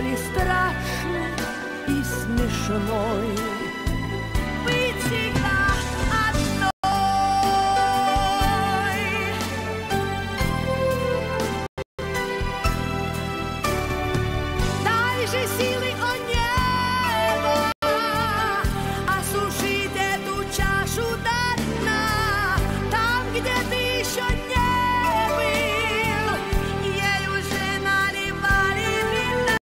долі страшно і смішної. Та й же сіли.